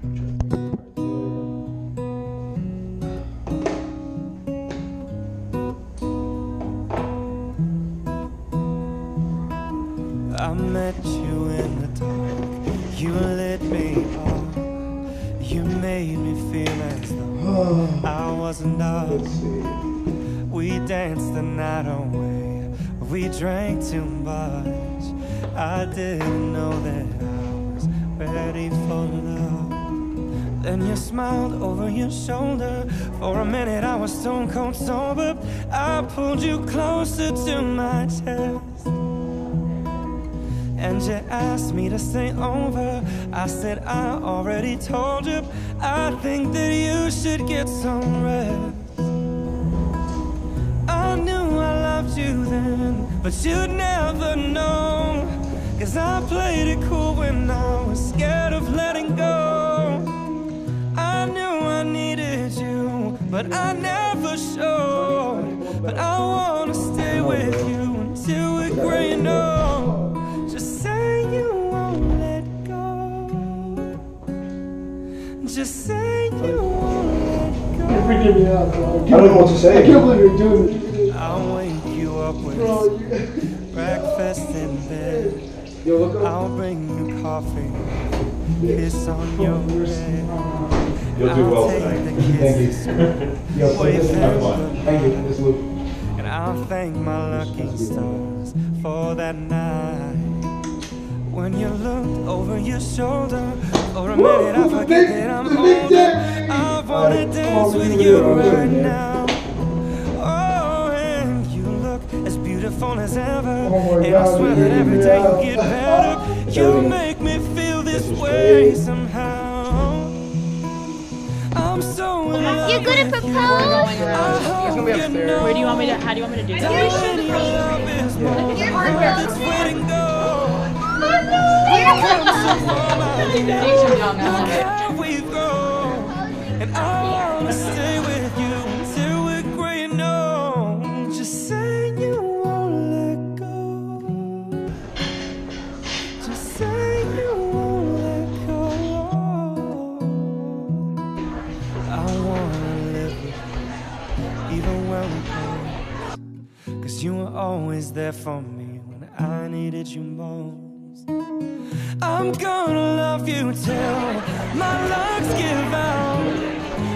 I met you in the dark. You lit me up. You made me feel as though oh. I wasn't up. We danced the night away. We drank too much. I didn't know that I was ready for love. Then you smiled over your shoulder. For a minute, I was stone cold sober. I pulled you closer to my chest. And you asked me to stay over. I said, I already told you. I think that you should get some rest. I knew I loved you then, but you'd never know. Cause I played it cool when I was scared of letting go. But I never showed. But I wanna stay with you until we're gray and old. Just say you won't let go. Just say you won't let go. You're freaking me out, bro. I don't know what to say. I can't believe you're doing this. I'll wake you up with Bro, you... breakfast in bed. Yo, look up. I'll bring you coffee, kiss on your head. You'll do well I'll take tonight. the Thank you. Yo, so Wait, this have fun. Thank you. This loop. and I'll thank my lucky stars for that night. When you looked over your shoulder, for a minute I forget big- that I'm the big older. day. I wanna Alright, come dance with you right now. Oh, and you look as beautiful as ever. Oh my and I swear that every making me you get better. You make me feel this way somehow. I'm so in love You gonna propose? I gonna be upstairs. Where do you want me to? How do you want me to do that that? when your love is more that's waiting go. How we grow, and I wanna stay with I wanna live with you, even when we close. Cause you were always there for me when I needed you most. I'm gonna love you till my lungs give out.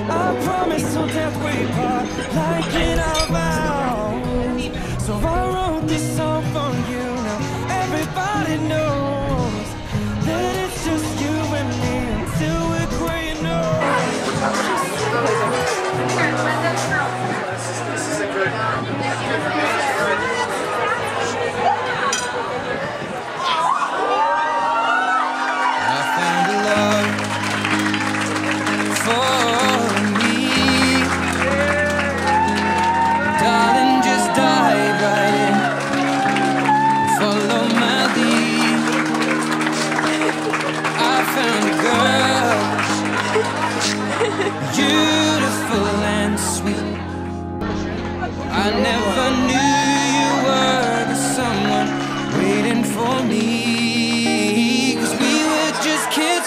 I promise till death we part, like in our vows. So